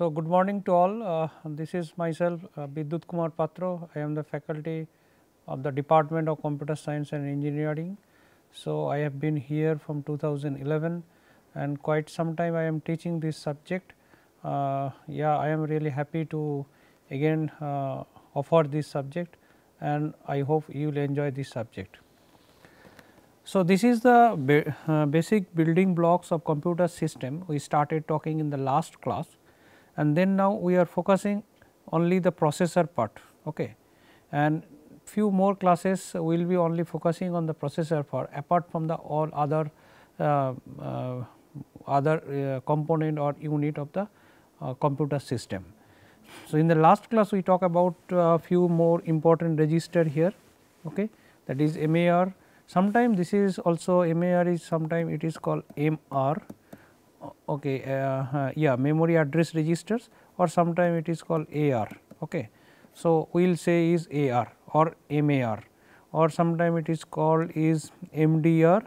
so, good morning to all. Uh, this is myself uh, Bidyut Kumar Patra. I am the faculty of the Department of Computer Science and Engineering. So, I have been here from 2011 and quite some time I am teaching this subject. Uh, yeah, I am really happy to again uh, offer this subject and I hope you will enjoy this subject. So, this is the ba uh, basic building blocks of computer system we started talking in the last class and then now we are focusing only the processor part okay. and few more classes we will be only focusing on the processor part apart from the all other uh, uh, other uh, component or unit of the uh, computer system. So, in the last class we talk about a uh, few more important register here okay, that is MAR sometime this is also MAR is sometime it is called MR okay, uh, uh, yeah memory address registers or sometime it is called AR. Okay. So, we will say is AR or MAR or sometime it is called is MDR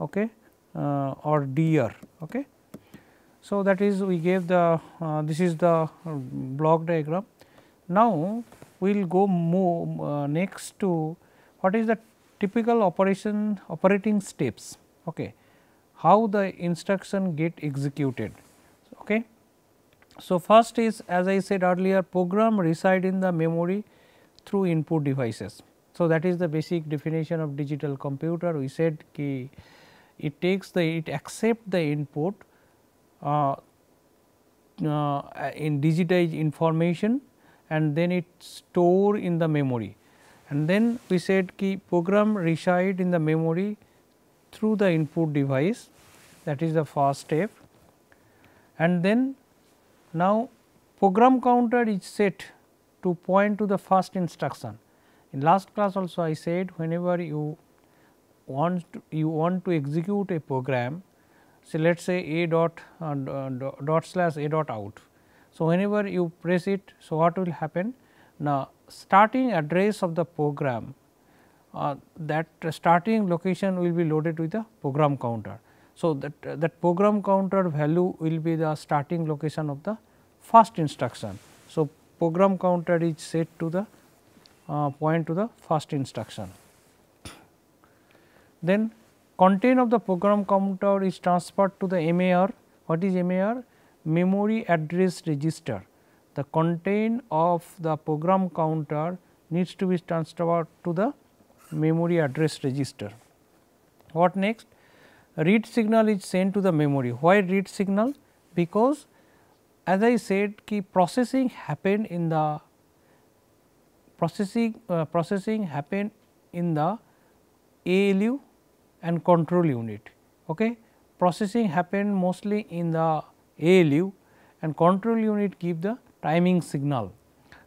okay, uh, or DR. Okay. So, that is we gave the uh, this is the block diagram. Now, we will go move uh, next to what is the typical operation operating steps. Okay how the instruction get executed. Okay. So, first is as I said earlier program reside in the memory through input devices. So, that is the basic definition of digital computer we said ki it takes the it accept the input uh, uh, in digitized information and then it store in the memory and then we said ki program reside in the memory through the input device that is the first step and then now program counter is set to point to the first instruction. In last class also I said whenever you want to, you want to execute a program say let us say a dot uh, dot slash a dot out. So, whenever you press it so what will happen now starting address of the program uh, that starting location will be loaded with the program counter. So, that uh, that program counter value will be the starting location of the first instruction. So, program counter is set to the uh, point to the first instruction. Then content of the program counter is transferred to the MAR. What is MAR? Memory address register. The content of the program counter needs to be transferred to the memory address register. What next? Read signal is sent to the memory. Why read signal? Because as I said ki processing happened in the processing uh, processing happen in the ALU and control unit. Okay. Processing happened mostly in the ALU and control unit give the timing signal.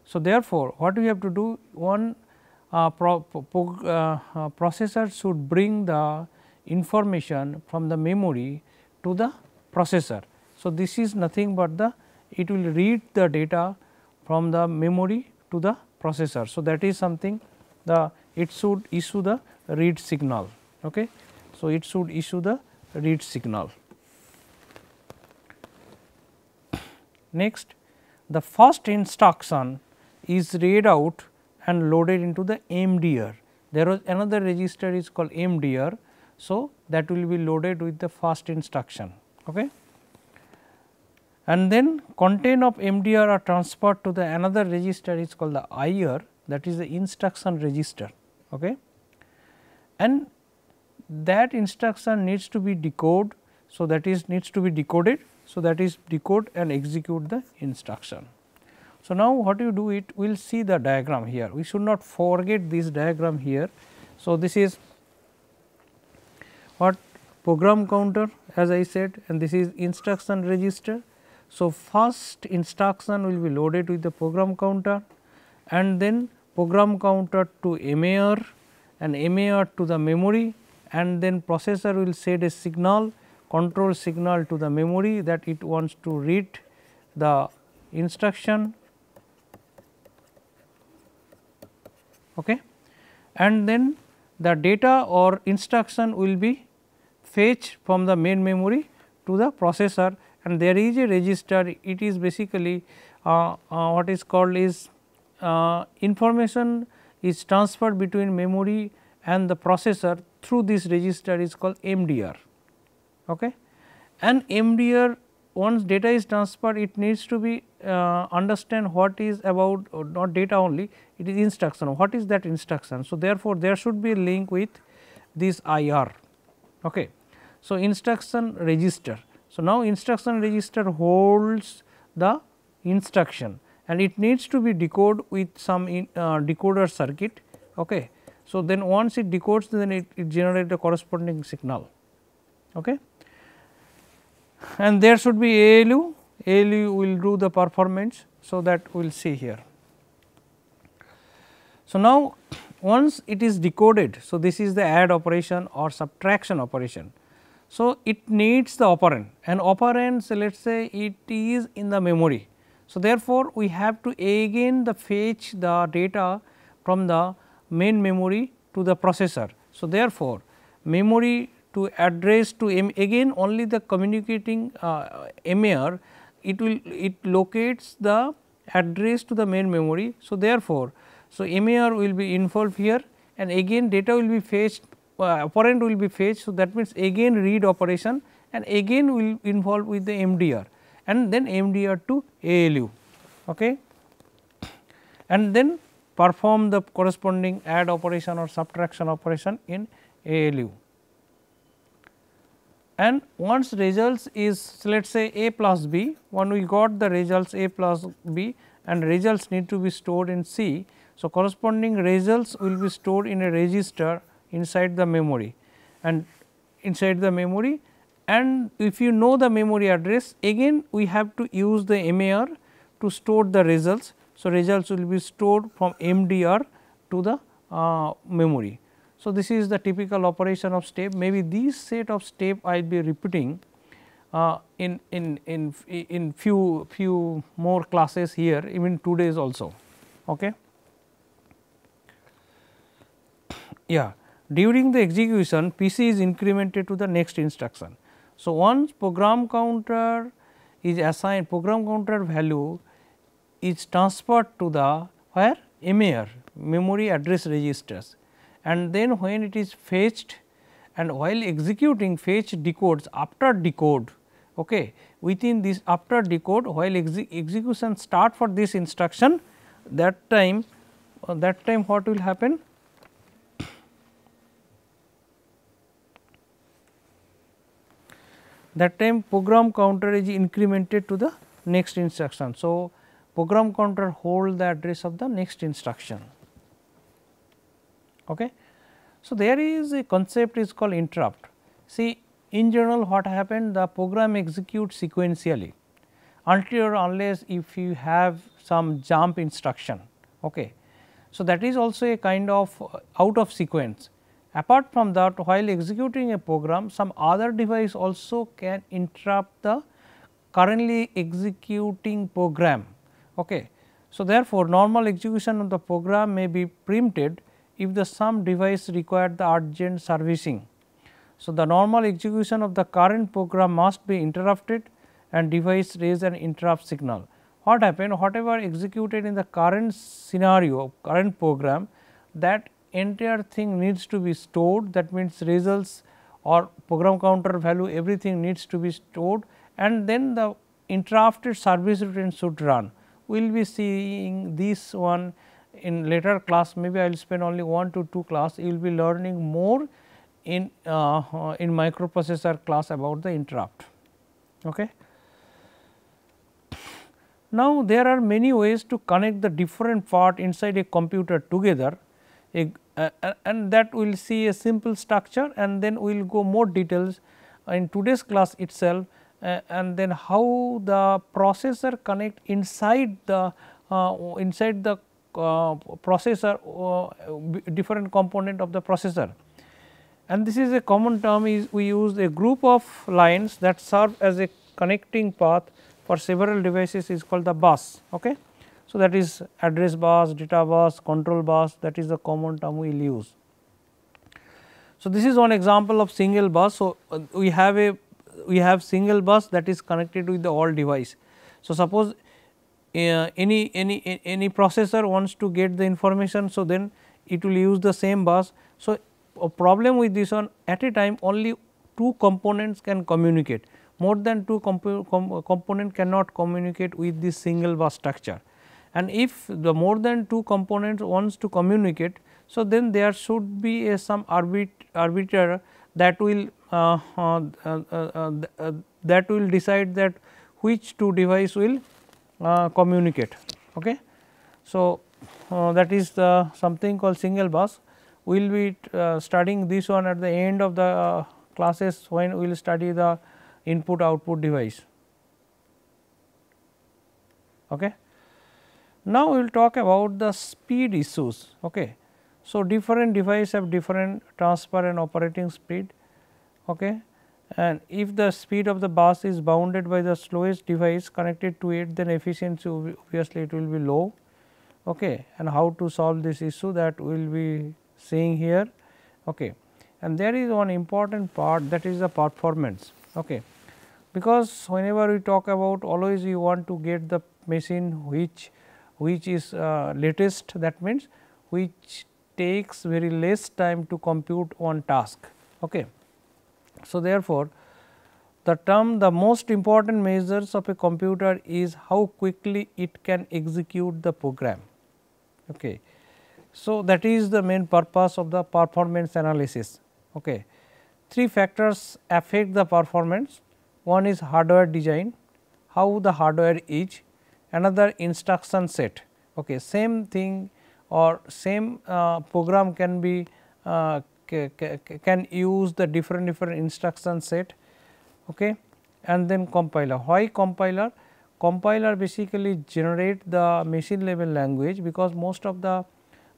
So, therefore, what we have to do one uh, pro, pro, uh, uh, processor should bring the information from the memory to the processor. So, this is nothing but the it will read the data from the memory to the processor. So, that is something the it should issue the read signal. Okay. So, it should issue the read signal. Next the first instruction is read out and loaded into the MDR. There was another register is called MDR. So, that will be loaded with the first instruction. Okay. And then content of MDR are transferred to the another register is called the IR that is the instruction register. Okay. And that instruction needs to be decoded. So, that is needs to be decoded. So, that is decode and execute the instruction. So, now what you do it we will see the diagram here we should not forget this diagram here. So, this is what program counter as I said and this is instruction register. So, first instruction will be loaded with the program counter and then program counter to MAR and MAR to the memory and then processor will set a signal control signal to the memory that it wants to read the instruction okay. and then the data or instruction will be fetched from the main memory to the processor and there is a register it is basically uh, uh, what is called is uh, information is transferred between memory and the processor through this register is called MDR. Okay. And MDR once data is transferred it needs to be uh, understand what is about uh, not data only it is instruction what is that instruction. So, therefore, there should be a link with this IR. Okay. So, instruction register. So, now instruction register holds the instruction and it needs to be decoded with some in, uh, decoder circuit. Okay. So, then once it decodes then it, it generates the corresponding signal. Okay. And there should be ALU, ALU will do the performance. So, that we will see here. So, now once it is decoded, so this is the add operation or subtraction operation. So, it needs the operand and operand so let us say it is in the memory. So, therefore, we have to again the fetch the data from the main memory to the processor. So, therefore, memory to address to M again only the communicating uh, MAR it will it locates the address to the main memory. So, therefore, so MAR will be involved here and again data will be fetched uh, operand will be fetched. So, that means again read operation and again will involve with the MDR and then MDR to ALU okay. and then perform the corresponding add operation or subtraction operation in ALU. And once results is let us say A plus B, when we got the results A plus B and results need to be stored in C. So, corresponding results will be stored in a register inside the memory and inside the memory and if you know the memory address again we have to use the MAR to store the results. So, results will be stored from MDR to the uh, memory. So, this is the typical operation of step maybe these set of step I will be repeating uh, in, in, in, in few, few more classes here even two days also. Okay. Yeah, during the execution PC is incremented to the next instruction. So, once program counter is assigned program counter value is transferred to the where MAR memory address registers and then when it is fetched and while executing fetch decodes after decode okay, within this after decode while exe execution start for this instruction that time uh, that time what will happen that time program counter is incremented to the next instruction. So, program counter hold the address of the next instruction. Okay. So, there is a concept is called interrupt. See in general what happened the program executes sequentially until or unless if you have some jump instruction. Okay. So, that is also a kind of uh, out of sequence Apart from that while executing a program some other device also can interrupt the currently executing program. Okay. So, therefore, normal execution of the program may be preempted if the some device required the urgent servicing. So, the normal execution of the current program must be interrupted and device raise an interrupt signal. What happened? Whatever executed in the current scenario, current program that entire thing needs to be stored that means results or program counter value everything needs to be stored and then the interrupted service routine should run. We will be seeing this one in later class maybe I will spend only 1 to 2 class you will be learning more in uh, in microprocessor class about the interrupt. Okay. Now, there are many ways to connect the different part inside a computer together a, uh, and that we will see a simple structure and then we will go more details in today's class itself uh, and then how the processor connect inside the uh, inside the processor uh, different component of the processor. And this is a common term is we use a group of lines that serve as a connecting path for several devices is called the bus. Okay. So, that is address bus, data bus, control bus that is the common term we will use. So, this is one example of single bus. So, uh, we have a we have single bus that is connected with the all device. So, suppose uh, any any any processor wants to get the information. So, then it will use the same bus. So, a problem with this one at a time only two components can communicate more than two comp com component cannot communicate with this single bus structure and if the more than two components wants to communicate. So, then there should be a some arbit arbiter that will uh, uh, uh, uh, that will decide that which two device will uh, Uh, communicate. Okay. So, uh, that is the something called single bus. We will be uh, studying this one at the end of the classes when we will study the input output device. Okay. Now, we will talk about the speed issues. Okay. So, different devices have different transfer and operating speed. Okay. And if the speed of the bus is bounded by the slowest device connected to it, then efficiency obviously it will be low. Okay. And how to solve this issue that we will be seeing here. Okay. And there is one important part that is the performance. Okay. Because whenever we talk about always we want to get the machine which which is uh, latest that means which takes very less time to compute one task. Okay. So, therefore, the term the most important measures of a computer is how quickly it can execute the program. Okay. So, that is the main purpose of the performance analysis. Okay. Three factors affect the performance one is hardware design, how the hardware is, another instruction set. Okay. Same thing or same uh, program can be uh, can use the different different instruction set okay. and then compiler. Why compiler? Compiler basically generate the machine level language because most of the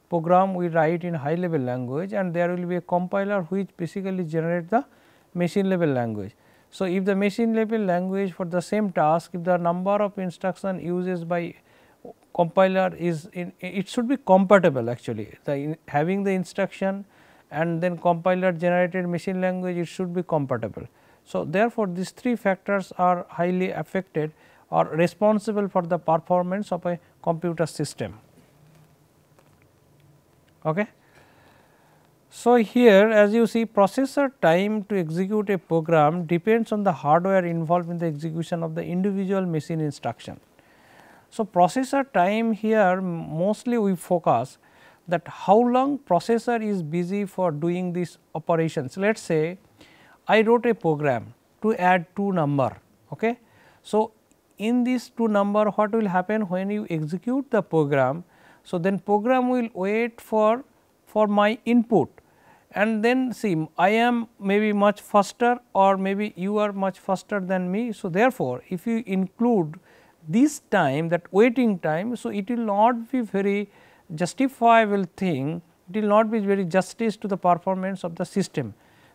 program we write in high level language and there will be a compiler which basically generate the machine level language. So, if the machine level language for the same task, if the number of instruction uses by compiler is in, it should be compatible actually the in, having the instruction and then compiler generated machine language it should be compatible. So, therefore, these three factors are highly affected or responsible for the performance of a computer system. Okay. So, here as you see processor time to execute a program depends on the hardware involved in the execution of the individual machine instruction. So, processor time here mostly we focus that how long processor is busy for doing this operations. Let us say I wrote a program to add two number. Okay. So, in this two number what will happen when you execute the program. So, then program will wait for for my input and then see I am maybe much faster or maybe you are much faster than me. So, therefore, if you include this time that waiting time, so it will not be very justifiable thing, it will not be very justice to the performance of the system,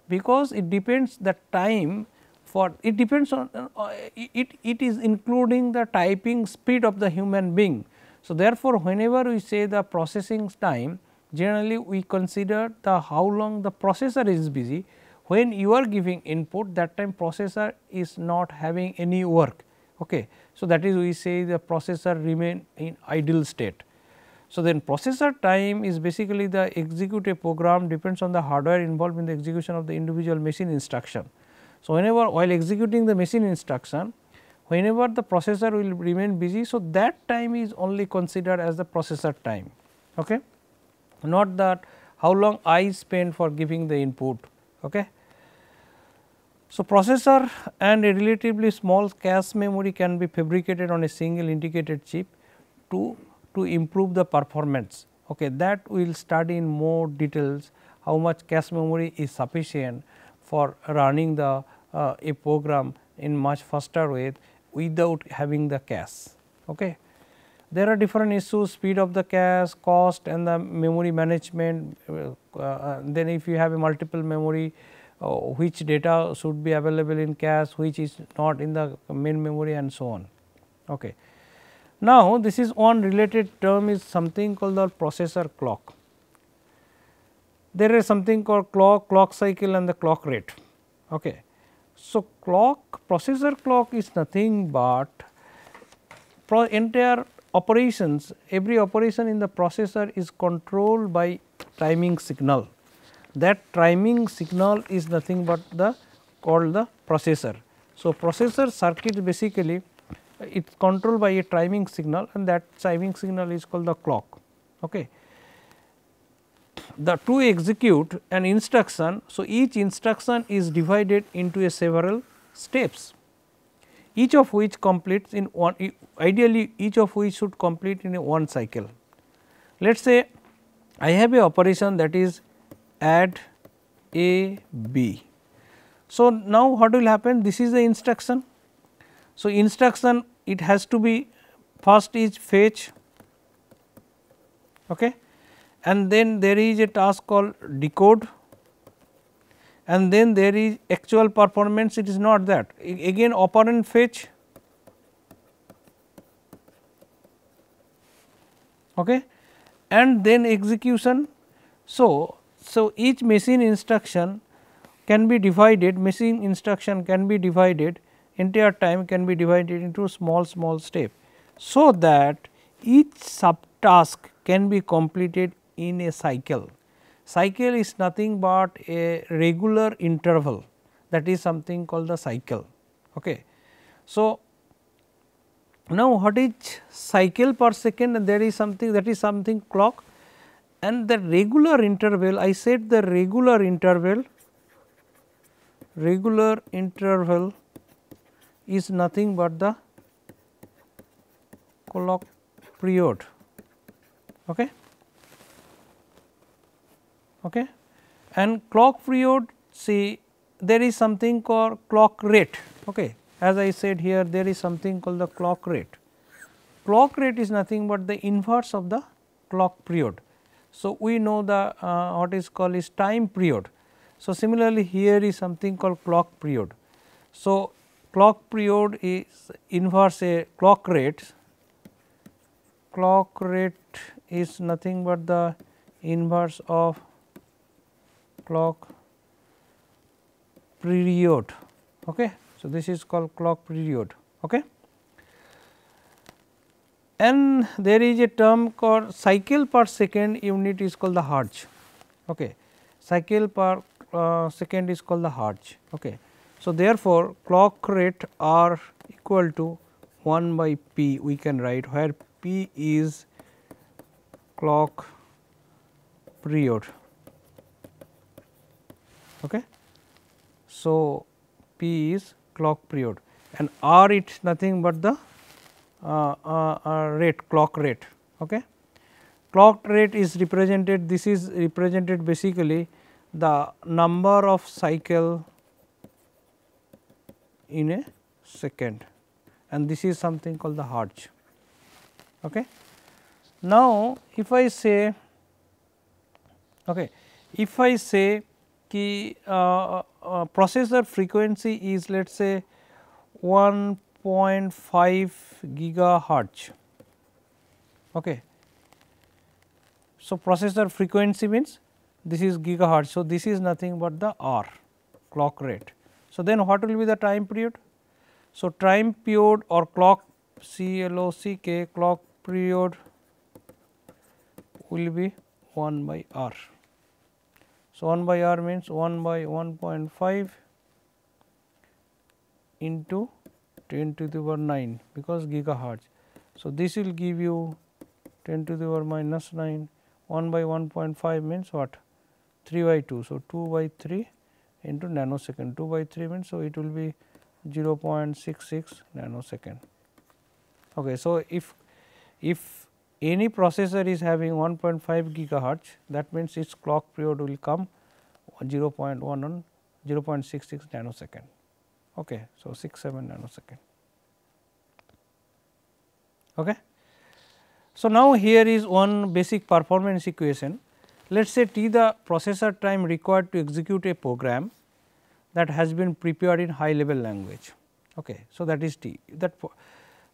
because it depends the time for it depends on uh, it, it is including the typing speed of the human being. So, therefore, whenever we say the processing time generally we consider the how long the processor is busy when you are giving input that time processor is not having any work. Okay. So, that is we say the processor remain in idle state. So, then processor time is basically the execute a program depends on the hardware involved in the execution of the individual machine instruction. So, whenever while executing the machine instruction whenever the processor will remain busy. So, that time is only considered as the processor time. Okay not that how long I spend for giving the input. Okay. So, processor and a relatively small cache memory can be fabricated on a single integrated chip to, to improve the performance. Okay, that we will study in more details how much cache memory is sufficient for running the uh, a program in much faster way without having the cache. Okay. There are different issues speed of the cache, cost and the memory management. Uh, uh, then if you have a multiple memory uh, which data should be available in cache, which is not in the main memory and so on. Okay. Now, this is one related term is something called the processor clock. There is something called clock, clock cycle and the clock rate. Okay. So, clock processor clock is nothing but entire operations every operation in the processor is controlled by timing signal. That timing signal is nothing but the called the processor. So, processor circuit basically it is controlled by a timing signal and that timing signal is called the clock. Okay. The to execute an instruction, so each instruction is divided into a several steps, each of which completes in one ideally each of which should complete in a one cycle. Let us say I have a operation that is add a b. So, now what will happen this is the instruction. So, instruction it has to be first is fetch okay. and then there is a task called decode and then there is actual performance it is not that again operand fetch okay, and then execution. So, so each machine instruction can be divided machine instruction can be divided entire time can be divided into small small step. So, that each subtask can be completed in a cycle. Cycle is nothing but a regular interval that is something called the cycle. Okay. So, now what is cycle per second and there is something that is something clock and the regular interval I said the regular interval regular interval is nothing but the clock period. Okay. Okay. And clock period see there is something called clock rate. Okay. As I said here there is something called the clock rate. Clock rate is nothing but the inverse of the clock period. So, we know the uh, what is called is time period. So, similarly here is something called clock period. So, clock period is inverse a clock rate, clock rate is nothing but the inverse of clock period. Okay. So, this is called clock period. Okay. And there is a term called cycle per second unit is called the hertz. Okay. Cycle per uh, second is called the hertz. Okay. So, therefore, clock rate r equal to 1 by p we can write where p is clock period. Okay. So, p is clock period and r it is nothing but the uh, uh, uh, rate clock rate. Okay. Clock rate is represented this is represented basically the number of cycle in a second and this is something called the hertz. Okay. Now, if I say okay, if I say ki uh, uh, processor frequency is let us say 1.5 gigahertz. Okay. So, processor frequency means this is gigahertz. So, this is nothing but the R clock rate. So, then what will be the time period? So, time period or clock C L O C K clock period will be 1 by R. So, 1 by R means 1 by 1.5 into 10 to the power 9 because gigahertz. So, this will give you 10 to the power minus 9 1 by 1.5 means what 3 by 2. So, 2 by 3 into nanosecond 2 by 3 means so it will be 0.66 nanosecond. Okay, so if if any processor is having 1.5 gigahertz that means its clock period will come 0.1 on 0.66 nanosecond. Okay, so 67 nanosecond. Okay. So, now here is one basic performance equation let us say T the processor time required to execute a program that has been prepared in high level language. Okay. So, that is T that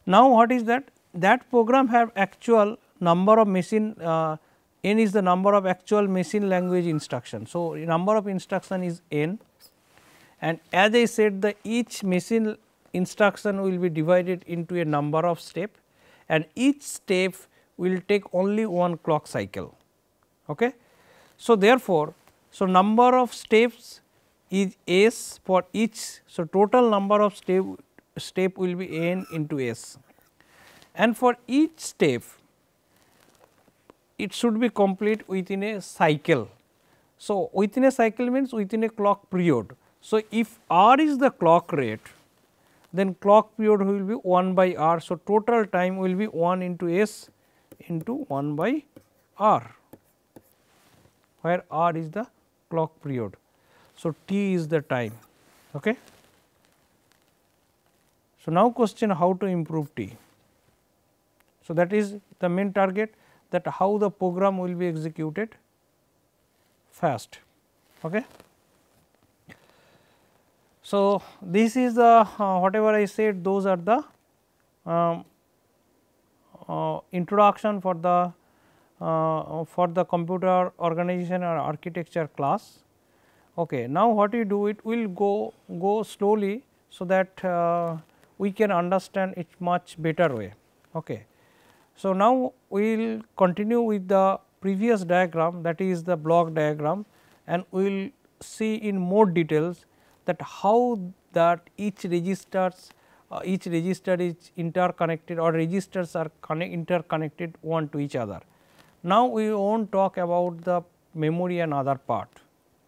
now what is that that program have actual number of machine uh, n is the number of actual machine language instruction. So, number of instruction is n and as I said the each machine instruction will be divided into a number of step and each step will take only one clock cycle. Okay. So, therefore, so number of steps is s for each. So, total number of step step will be n into s and for each step it should be complete within a cycle. So, within a cycle means within a clock period. So, if r is the clock rate then clock period will be 1 by r. So, total time will be 1 into s into 1 by r where r is the clock period. So, t is the time. Okay. So, now question how to improve t. So, that is the main target that how the program will be executed fast. Okay. So, this is the uh, whatever I said those are the um, uh, introduction for the for the computer organization or architecture class. Okay. Now, what we do it will go go slowly, so that uh, we can understand it much better way. Okay. So, now we will continue with the previous diagram that is the block diagram and we will see in more details that how that each registers uh, each register is interconnected or registers are interconnected one to each other. Now, we will not talk about the memory and other part.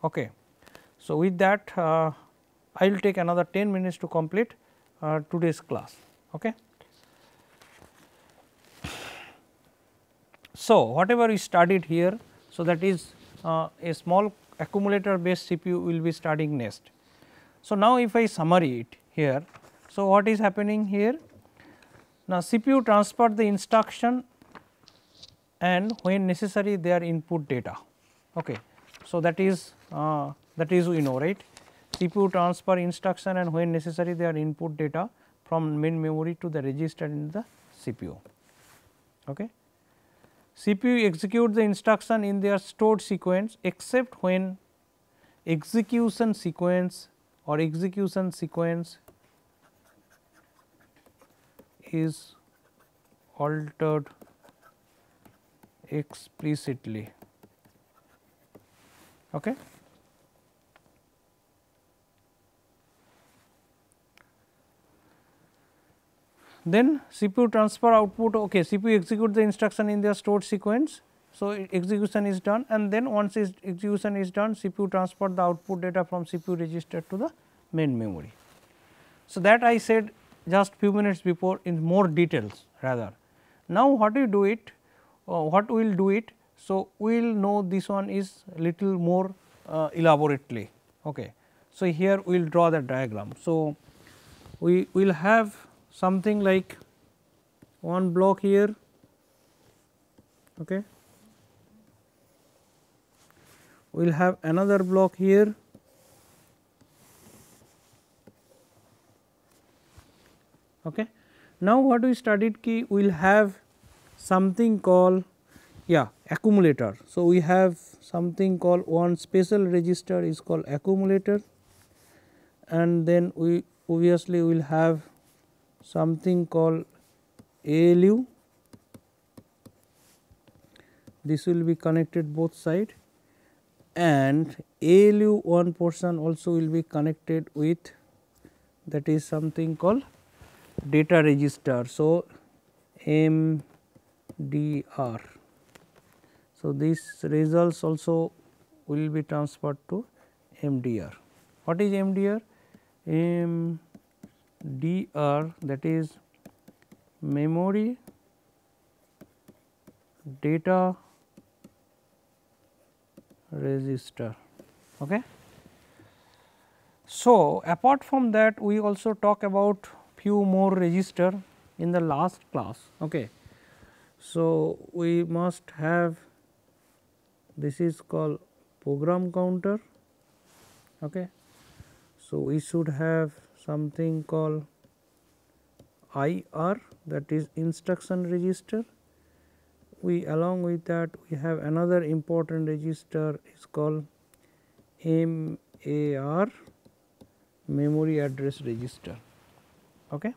Okay. So, with that uh, I will take another 10 minutes to complete uh, today's class. Okay. So, whatever we studied here, so that is uh, a small accumulator based CPU will be studying next. So, now if I summary it here, so what is happening here? Now, CPU transfer the instruction and when necessary their input data. Okay. So, that is uh, that is we know right CPU transfer instruction and when necessary their input data from main memory to the register in the CPU. Okay. CPU execute the instruction in their stored sequence except when execution sequence or execution sequence is altered explicitly. Okay. Then CPU transfer output okay CPU execute the instruction in the stored sequence. So, execution is done and then once is execution is done CPU transfer the output data from CPU register to the main memory. So, that I said just few minutes before in more details rather. Now, what you do it what we will do it. So, we will know this one is little more uh, elaborately. Okay. So, here we will draw the diagram. So, we will have something like one block here okay. we will have another block here okay. Now, what we studied key we will have something called yeah accumulator. So, we have something called one special register is called accumulator and then we obviously will have something called ALU. This will be connected both side and ALU one portion also will be connected with that is something called data register. So, MDR. So, these results also will be transferred to MDR. What is MDR? M DR that is memory data register. Okay. So, apart from that we also talk about few more register in the last class. Okay. So, we must have this is called program counter. Okay. So, we should have something called IR that is instruction register. We along with that we have another important register is called MAR memory address register. Okay.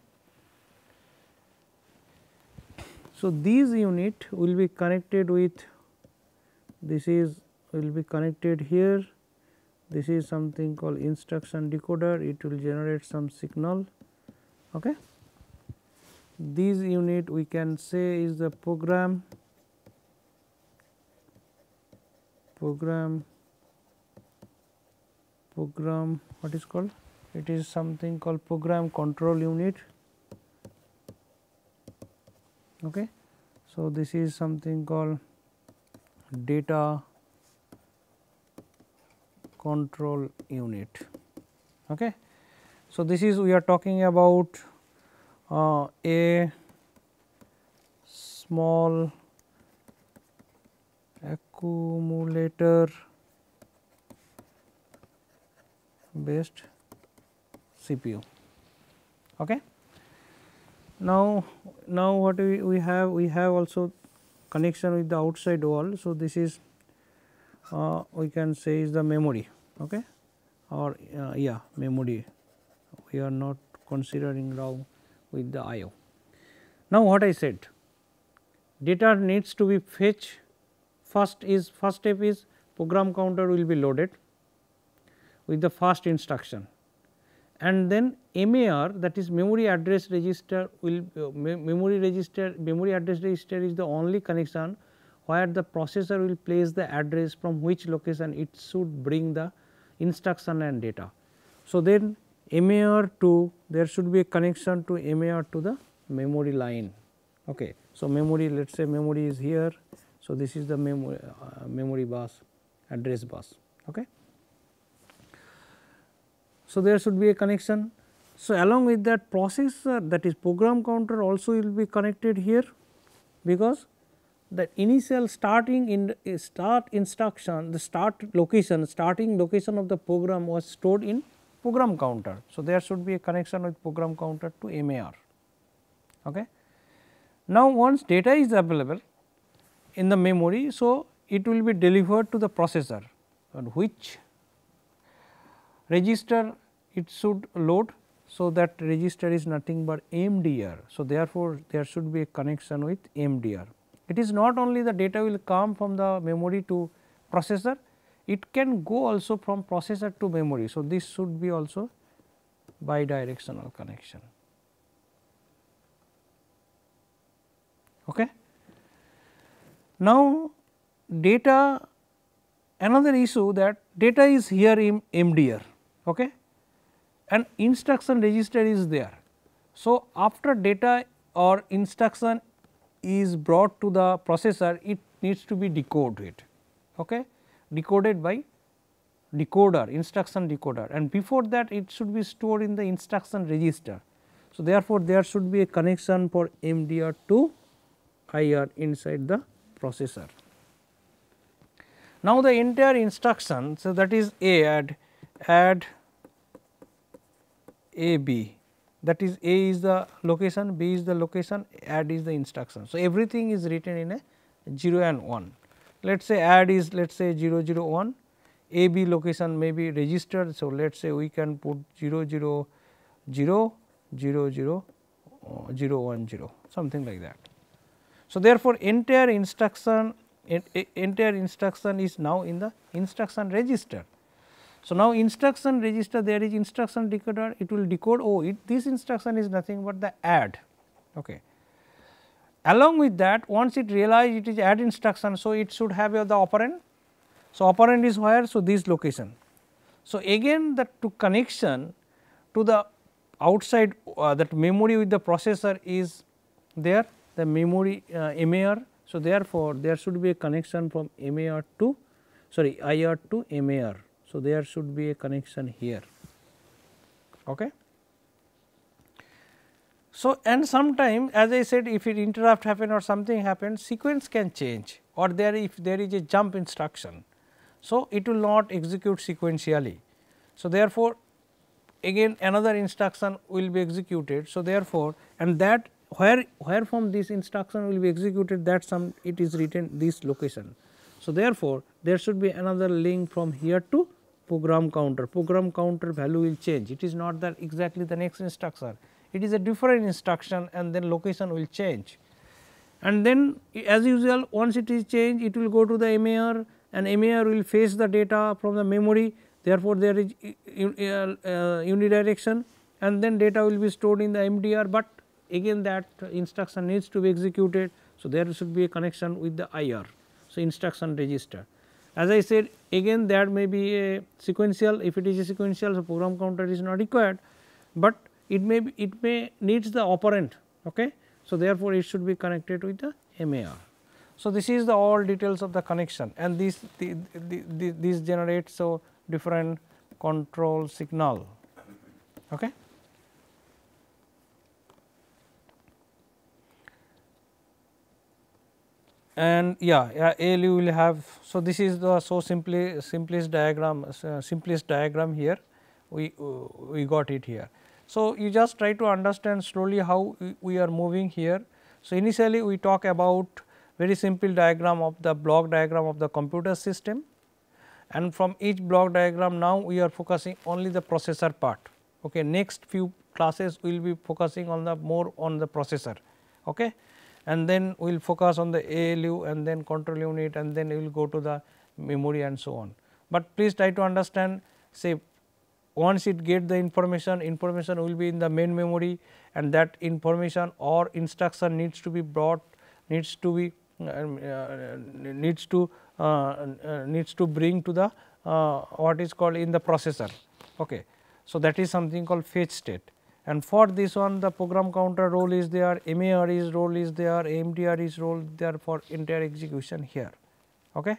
So, these unit will be connected with this is will be connected here. This is something called instruction decoder. It will generate some signal. Okay? This unit we can say is the program program program what is called? It is something called program control unit okay so this is something called data control unit okay so this is we are talking about uh, a small accumulator based CPU. Okay. Now, now what we, we have we have also connection with the outside wall. So, this is uh, we can say is the memory okay or uh, yeah memory we are not considering now with the IO. Now, what I said data needs to be fetched first is first step is program counter will be loaded with the first instruction and then MAR that is memory address register will uh, me memory register memory address register is the only connection where the processor will place the address from which location it should bring the instruction and data. So, then MAR to there should be a connection to MAR to the memory line. Okay. So, memory let us say memory is here. So, this is the memory, uh, memory bus address bus. Okay. So, there should be a connection. So, along with that processor uh, that is program counter also will be connected here because the initial starting in uh, start instruction the start location starting location of the program was stored in program counter. So, there should be a connection with program counter to MAR. Okay. Now, once data is available in the memory, so it will be delivered to the processor and which register it should load. So, that register is nothing but MDR. So, therefore, there should be a connection with MDR. It is not only the data will come from the memory to processor, it can go also from processor to memory. So, this should be also bidirectional connection. Okay. Now, data another issue that data is here in MDR okay, and instruction register is there. So, after data or instruction is brought to the processor it needs to be decoded. Okay decoded by decoder instruction decoder and before that it should be stored in the instruction register. So, therefore, there should be a connection for MDR to IR inside the processor. Now, the entire instruction so that is A add add A B that is A is the location B is the location add is the instruction. So, everything is written in a 0 and 1 let us say add is let us say 0 0 1 a b location may be registered. So, let us say we can put 0 0 0 0 0 uh, 0 1 0 something like that. So, therefore, entire instruction entire instruction is now in the instruction register. So, now instruction register there is instruction decoder it will decode oh it, this instruction is nothing but the add. Okay. Along with that once it realize it is add instruction. So, it should have the operand. So, operand is where? So, this location. So, again the to connection to the outside uh, that memory with the processor is there the memory uh, MAR. So, therefore, there should be a connection from MAR to sorry IR to MAR. So, there should be a connection here. Okay. So, and sometime as I said if it interrupt happen or something happens sequence can change or there if there is a jump instruction. So, it will not execute sequentially. So, therefore, again another instruction will be executed. So, therefore, and that where where from this instruction will be executed that some it is written this location. So, therefore, there should be another link from here to program counter, program counter value will change. It is not that exactly the next instruction, it is a different instruction and then location will change. And then as usual once it is changed it will go to the MAR and MAR will fetch the data from the memory therefore, there is uh, unidirection and then data will be stored in the MDR, but again that instruction needs to be executed. So, there should be a connection with the IR. So, instruction register. As I said again there may be a sequential if it is a sequential so program counter is not required, but it may be, it may needs the operand. Okay. So, therefore, it should be connected with the MAR. So, this is the all details of the connection and this the, the, the, this generates so different control signal. Okay. And yeah, yeah ALU will have. So, this is the so simply simplest diagram uh, simplest diagram here we uh, we got it here. So, you just try to understand slowly how we are moving here. So, initially we talk about very simple diagram of the block diagram of the computer system and from each block diagram now we are focusing only the processor part. Okay. Next few classes we will be focusing on the more on the processor. Okay and then we will focus on the ALU and then control unit and then we will go to the memory and so on. But please try to understand say once it get the information, information will be in the main memory and that information or instruction needs to be brought needs to be um, uh, needs to uh, uh, needs to bring to the uh, what is called in the processor. Okay. So, that is something called fetch state and for this one the program counter role is there, MAR is role is there, MDR is role there for entire execution here. Okay.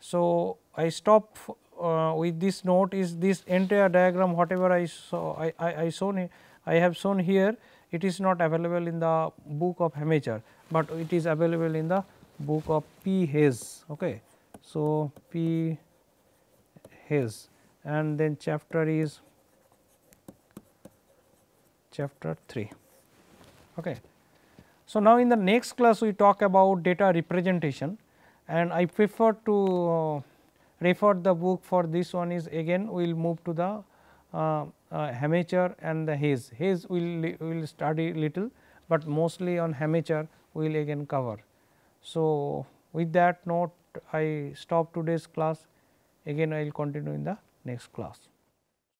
So, I stop uh, with this note is this entire diagram whatever I saw I, I, I shown I have shown here it is not available in the book of Hamacher, but it is available in the book of P Hayes. Okay. So, P Hayes and then chapter is chapter 3. Okay. So, now in the next class we talk about data representation and I prefer to uh, refer the book for this one is again we will move to the uh, uh, Hamacher and the Hayes. Hayes will will study little, but mostly on Hamacher we will again cover. So, with that note I stop today's class again I will continue in the next class.